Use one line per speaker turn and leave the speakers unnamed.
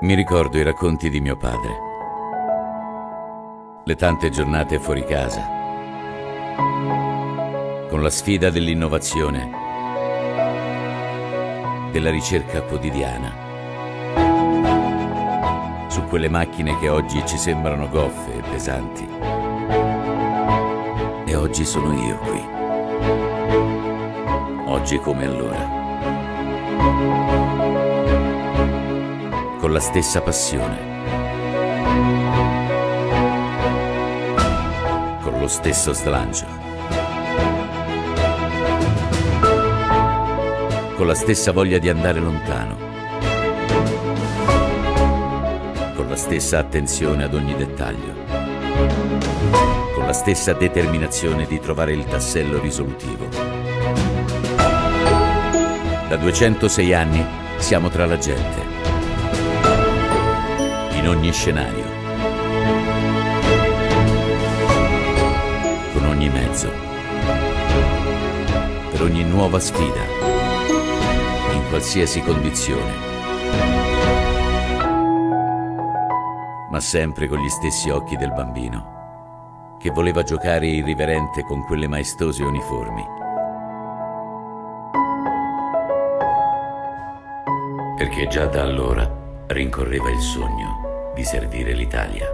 Mi ricordo i racconti di mio padre, le tante giornate fuori casa, con la sfida dell'innovazione, della ricerca quotidiana, su quelle macchine che oggi ci sembrano goffe e pesanti. E oggi sono io qui, oggi come allora. La stessa passione, con lo stesso slancio, con la stessa voglia di andare lontano, con la stessa attenzione ad ogni dettaglio, con la stessa determinazione di trovare il tassello risolutivo. Da 206 anni siamo tra la gente in ogni scenario, con ogni mezzo, per ogni nuova sfida, in qualsiasi condizione, ma sempre con gli stessi occhi del bambino, che voleva giocare irriverente con quelle maestose uniformi. Perché già da allora rincorreva il sogno di servire l'Italia.